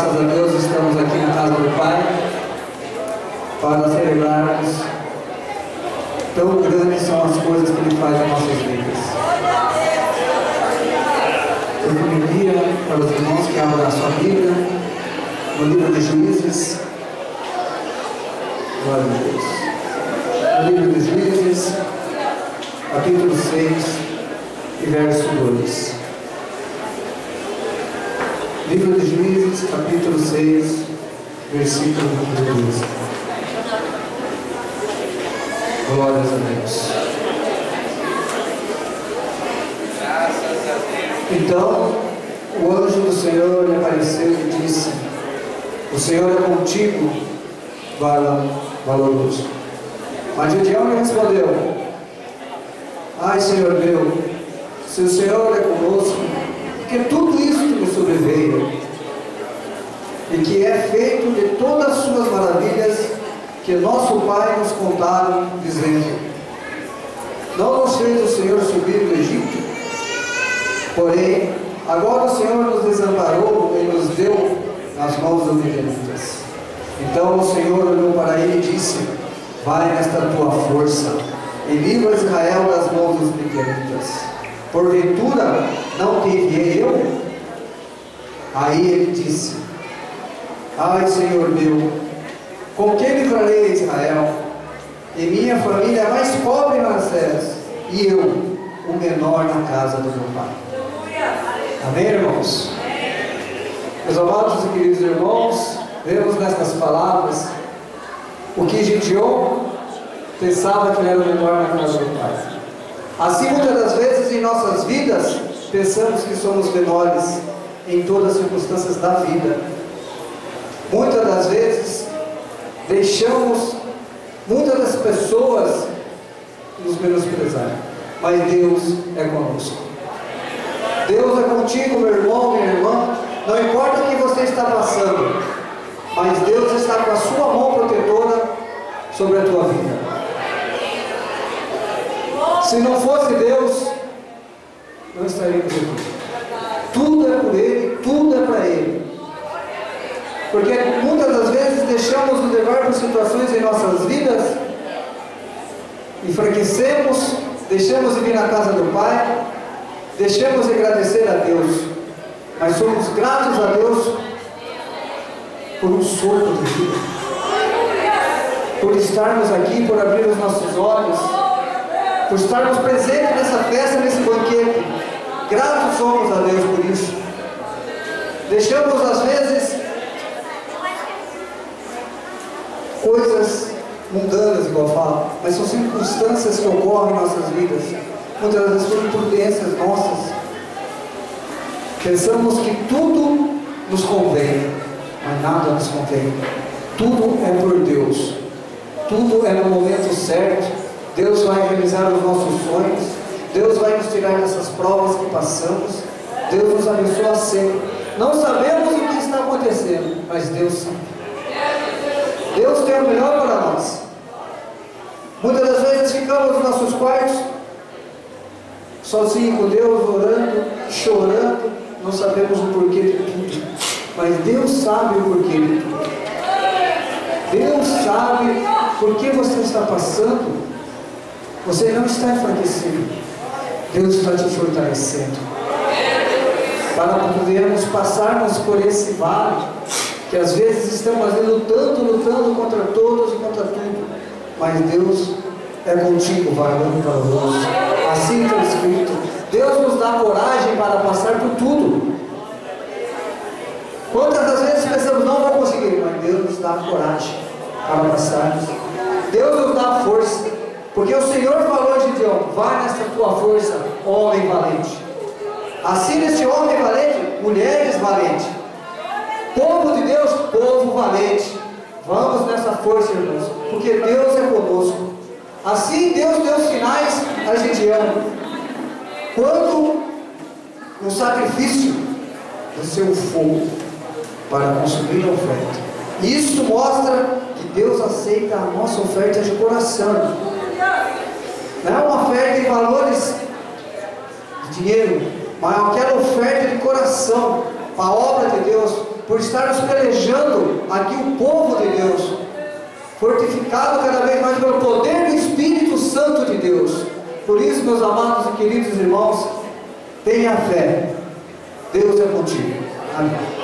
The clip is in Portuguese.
Graças a Deus estamos aqui na casa do Pai para celebrarmos tão grandes são as coisas que Ele faz em nossas vidas. Eu pediria para os irmãos que abram a sua Bíblia no livro de Juízes. Glória a Deus. No livro de Juízes, capítulo 6 e verso 2. Livro de Juízes, capítulo 6, versículo 2. Glórias a Deus. Então, o anjo do Senhor lhe apareceu e disse: O Senhor é contigo, varão valoroso. Mas Gideão lhe respondeu: Ai, Senhor meu, se o Senhor é conosco, porque tudo isso que nos sobreveio, e que é feito de todas as suas maravilhas que nosso Pai nos contaram, dizendo: Não nos fez o Senhor subir do Egito? Porém, agora o Senhor nos desamparou e nos deu nas mãos dos midianitas. Então o Senhor olhou para ele e disse: Vai nesta tua força e livra Israel das mãos dos midianitas. Porventura não te enviei eu? Aí ele disse: Ai, Senhor meu, com que livrarei Israel? E minha família é mais pobre nas terras, e eu, o menor na casa do meu pai. Amém, irmãos? Meus amados e queridos irmãos, vemos nestas palavras o que Gideon pensava que era o menor na casa do pai. Assim, muitas das vezes em nossas vidas, pensamos que somos menores em todas as circunstâncias da vida. Muitas das vezes, deixamos muitas das pessoas nos menosprezar, mas Deus é conosco. Deus é contigo, meu irmão, minha irmã. Não importa o que você está passando, mas Deus está com a sua mão protetora sobre a tua vida. Se não fosse Deus, não estaríamos aqui. Tudo é por Ele, tudo é para Ele. Porque muitas das vezes deixamos nos levar por situações em nossas vidas, enfraquecemos, deixamos de vir na casa do Pai, deixamos de agradecer a Deus, mas somos gratos a Deus por um sopro de vida, por estarmos aqui, por abrir os nossos olhos, por estarmos presentes nessa festa, nesse banquete. Gratos somos a Deus por isso. Deixamos às vezes coisas mundanas, igual eu falo, mas são circunstâncias que ocorrem em nossas vidas, muitas vezes por imprudências nossas. Pensamos que tudo nos convém, mas nada nos convém. Tudo é por Deus, tudo é no momento certo. Deus vai realizar os nossos sonhos, Deus vai nos tirar dessas provas que passamos, Deus nos abençoa sempre. Não sabemos o que está acontecendo, mas Deus sabe. Deus tem o melhor para nós. Muitas das vezes ficamos nos nossos quartos, sozinhos com Deus, orando, chorando, não sabemos o porquê de tudo. Mas Deus sabe o porquê de tudo. Deus sabe por que você está passando. Você não está enfraquecido. Deus está te fortalecendo. Para podermos passarmos por esse vale que às vezes estamos lutando, lutando contra todos e contra tudo, mas Deus é contigo, varão valoroso. Assim está escrito. Deus nos dá coragem para passar por tudo. Quantas das vezes pensamos, não vou conseguir, mas Deus nos dá coragem para passarmos. Deus nos dá força, porque o Senhor falou vai nessa tua força, homem valente. Assim nesse homem valente, mulheres valentes. Povo de Deus, povo valente. Vamos nessa força, irmãos, porque Deus é conosco. Assim Deus deu sinais a Gideão. Quando no sacrifício desceu o fogo para consumir a oferta. Isso mostra que Deus aceita a nossa oferta de coração. Não é uma oferta em valores de dinheiro, mas aquela oferta de coração, a obra de Deus, por estarmos pelejando aqui o povo de Deus, fortificado cada vez mais pelo poder do Espírito Santo de Deus. Por isso, meus amados e queridos irmãos, tenha fé. Deus é contigo. Amém.